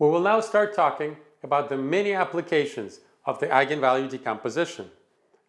We will now start talking about the many applications of the eigenvalue decomposition.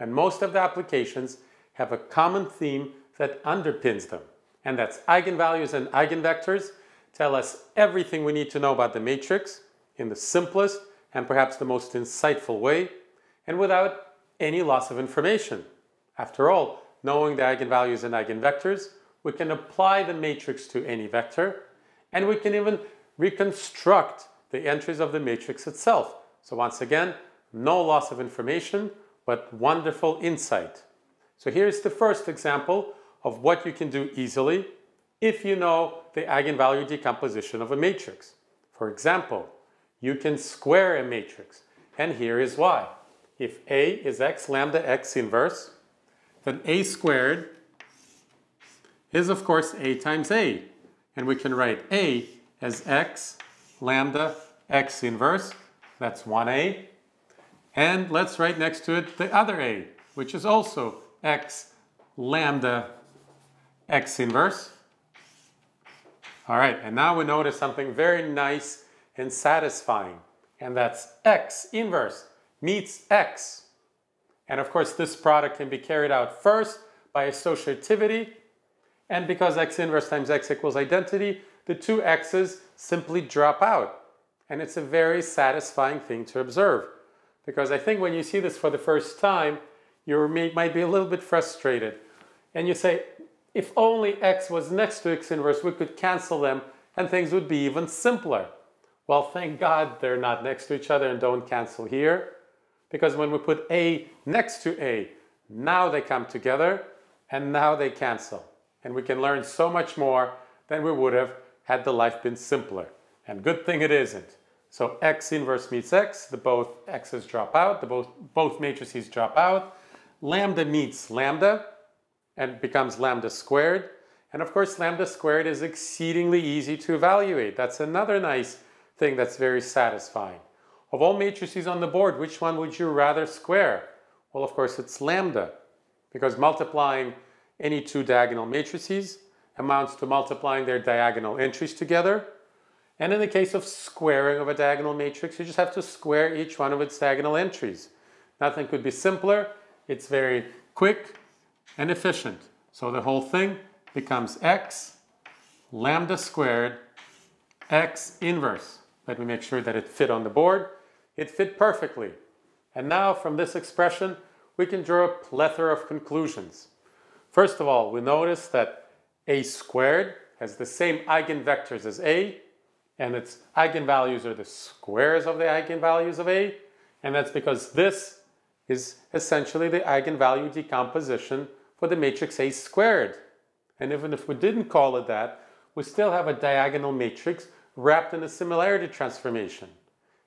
And most of the applications have a common theme that underpins them. And that's eigenvalues and eigenvectors tell us everything we need to know about the matrix in the simplest and perhaps the most insightful way and without any loss of information. After all, knowing the eigenvalues and eigenvectors, we can apply the matrix to any vector and we can even reconstruct the entries of the matrix itself. So once again, no loss of information, but wonderful insight. So here's the first example of what you can do easily if you know the eigenvalue decomposition of a matrix. For example, you can square a matrix, and here is why. If A is x lambda x inverse, then A squared is of course A times A. And we can write A as x lambda x inverse, that's 1A. And let's write next to it the other A, which is also x lambda x inverse. All right, and now we notice something very nice and satisfying, and that's x inverse meets x. And of course, this product can be carried out first by associativity, and because x inverse times x equals identity, the two x's simply drop out. And it's a very satisfying thing to observe. Because I think when you see this for the first time, you might be a little bit frustrated. And you say, if only x was next to x inverse, we could cancel them and things would be even simpler. Well, thank God they're not next to each other and don't cancel here. Because when we put A next to A, now they come together and now they cancel. And we can learn so much more than we would have had the life been simpler. And good thing it isn't. So x inverse meets x, the both x's drop out, the both, both matrices drop out. Lambda meets lambda and becomes lambda squared. And of course, lambda squared is exceedingly easy to evaluate. That's another nice thing that's very satisfying. Of all matrices on the board, which one would you rather square? Well, of course, it's lambda, because multiplying any two diagonal matrices amounts to multiplying their diagonal entries together. And in the case of squaring of a diagonal matrix, you just have to square each one of its diagonal entries. Nothing could be simpler. It's very quick and efficient. So the whole thing becomes x lambda squared x inverse. Let me make sure that it fit on the board. It fit perfectly. And now from this expression, we can draw a plethora of conclusions. First of all, we notice that a squared has the same eigenvectors as a, and its eigenvalues are the squares of the eigenvalues of a, and that's because this is essentially the eigenvalue decomposition for the matrix A squared. And even if we didn't call it that, we still have a diagonal matrix wrapped in a similarity transformation.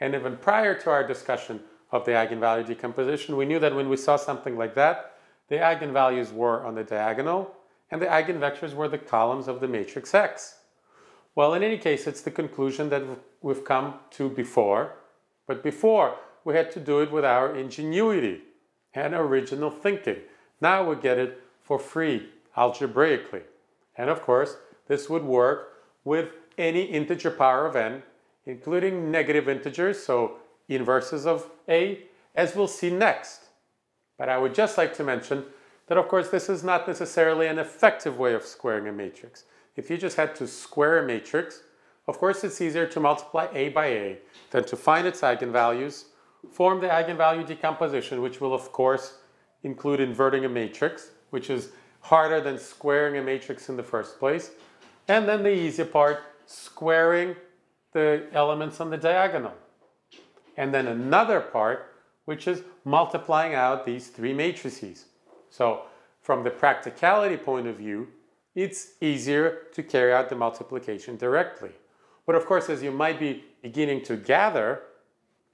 And even prior to our discussion of the eigenvalue decomposition, we knew that when we saw something like that, the eigenvalues were on the diagonal and the eigenvectors were the columns of the matrix X. Well, in any case, it's the conclusion that we've come to before, but before we had to do it with our ingenuity and original thinking. Now we get it for free, algebraically. And of course, this would work with any integer power of n including negative integers, so inverses of a, as we'll see next. But I would just like to mention that of course this is not necessarily an effective way of squaring a matrix. If you just had to square a matrix, of course it's easier to multiply a by a than to find its eigenvalues, form the eigenvalue decomposition, which will of course include inverting a matrix, which is harder than squaring a matrix in the first place, and then the easy part, squaring the elements on the diagonal. And then another part, which is multiplying out these three matrices. So from the practicality point of view, it's easier to carry out the multiplication directly. But of course, as you might be beginning to gather,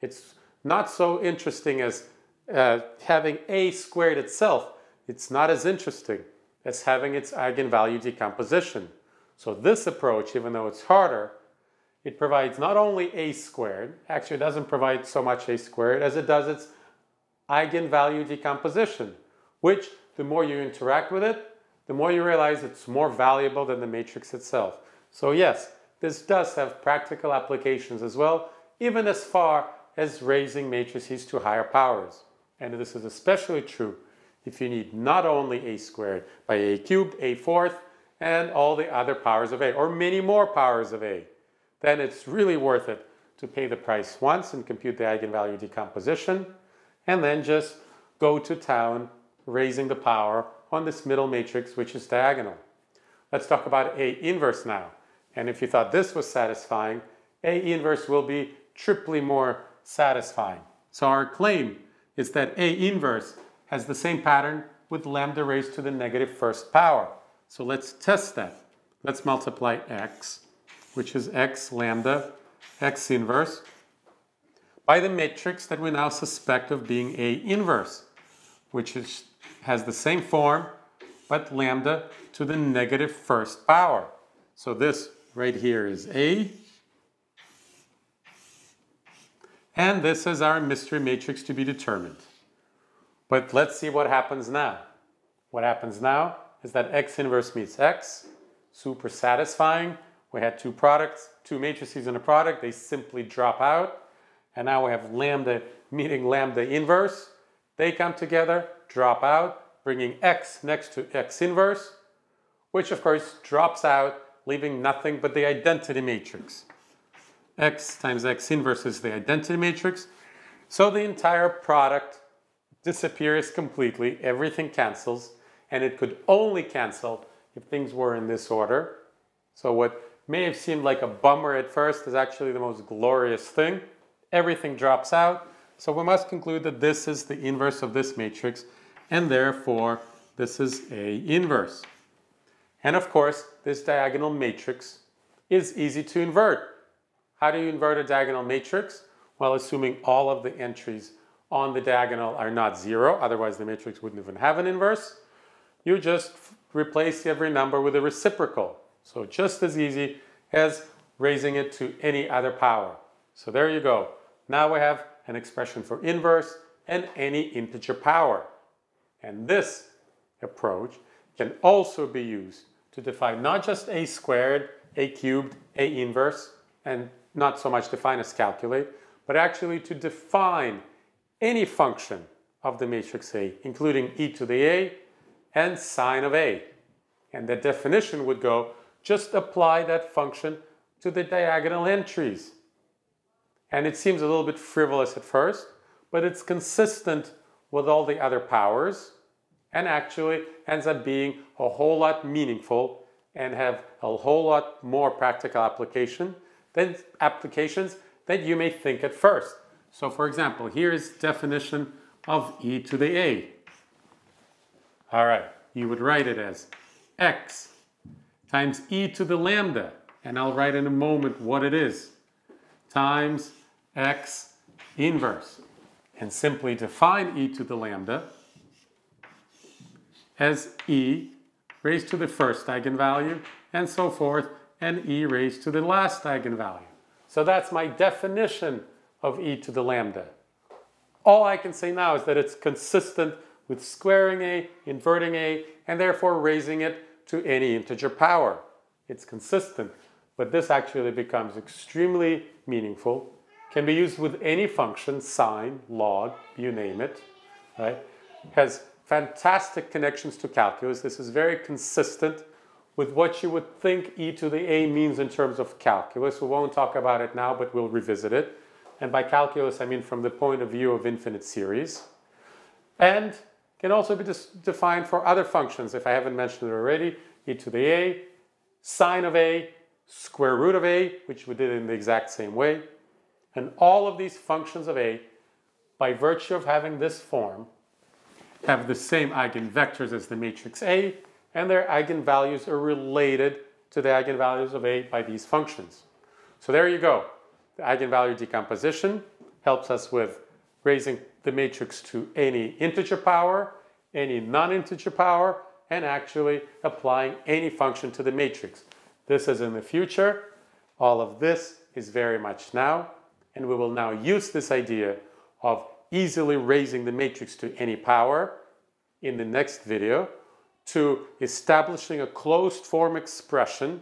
it's not so interesting as uh, having a squared itself. It's not as interesting as having its eigenvalue decomposition. So this approach, even though it's harder, it provides not only a squared, actually it doesn't provide so much a squared as it does its eigenvalue decomposition, which the more you interact with it, the more you realize it's more valuable than the matrix itself. So yes, this does have practical applications as well, even as far as raising matrices to higher powers. And this is especially true if you need not only a squared by a cubed, a fourth, and all the other powers of a, or many more powers of a, then it's really worth it to pay the price once and compute the eigenvalue decomposition, and then just go to town raising the power on this middle matrix, which is diagonal. Let's talk about A inverse now. And if you thought this was satisfying, A inverse will be triply more satisfying. So our claim is that A inverse has the same pattern with lambda raised to the negative first power. So let's test that. Let's multiply x, which is x lambda, x inverse, by the matrix that we now suspect of being A inverse, which is, has the same form, but lambda to the negative first power. So this right here is A, and this is our mystery matrix to be determined. But let's see what happens now. What happens now is that x inverse meets x, super satisfying. We had two products, two matrices in a product, they simply drop out. And now we have lambda meeting lambda inverse. They come together, drop out, bringing x next to x inverse, which of course drops out, leaving nothing but the identity matrix. x times x inverse is the identity matrix. So the entire product disappears completely, everything cancels, and it could only cancel if things were in this order. So what may have seemed like a bummer at first is actually the most glorious thing. Everything drops out, so we must conclude that this is the inverse of this matrix, and therefore this is A inverse. And of course, this diagonal matrix is easy to invert. How do you invert a diagonal matrix? Well, assuming all of the entries on the diagonal are not zero, otherwise the matrix wouldn't even have an inverse. You just replace every number with a reciprocal. So just as easy as raising it to any other power. So there you go. Now we have an expression for inverse and any integer power. And this approach can also be used to define not just a squared, a cubed, a inverse, and not so much define as calculate, but actually to define any function of the matrix A, including e to the A and sine of A. And the definition would go, just apply that function to the diagonal entries. And it seems a little bit frivolous at first, but it's consistent with all the other powers and actually ends up being a whole lot meaningful and have a whole lot more practical application than applications that you may think at first. So for example, here is definition of e to the a. All right, you would write it as x times e to the lambda, and I'll write in a moment what it is, times x inverse. And simply define e to the lambda as e raised to the first eigenvalue, and so forth, and e raised to the last eigenvalue. So that's my definition of e to the lambda. All I can say now is that it's consistent with squaring a, inverting a, and therefore raising it to any integer power. It's consistent, but this actually becomes extremely meaningful. Can be used with any function, sine, log, you name it, right? Has fantastic connections to calculus. This is very consistent with what you would think e to the a means in terms of calculus. We won't talk about it now, but we'll revisit it. And by calculus, I mean from the point of view of infinite series. And can also be defined for other functions, if I haven't mentioned it already, e to the a, sine of a, square root of a, which we did in the exact same way. And all of these functions of a, by virtue of having this form, have the same eigenvectors as the matrix A, and their eigenvalues are related to the eigenvalues of A by these functions. So there you go. The eigenvalue decomposition helps us with raising the matrix to any integer power, any non-integer power, and actually applying any function to the matrix. This is in the future. All of this is very much now. And we will now use this idea of easily raising the matrix to any power in the next video to establishing a closed form expression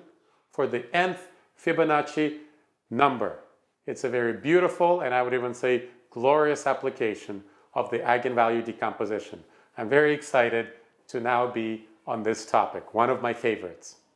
for the nth Fibonacci number. It's a very beautiful and I would even say glorious application of the eigenvalue decomposition. I'm very excited to now be on this topic, one of my favorites.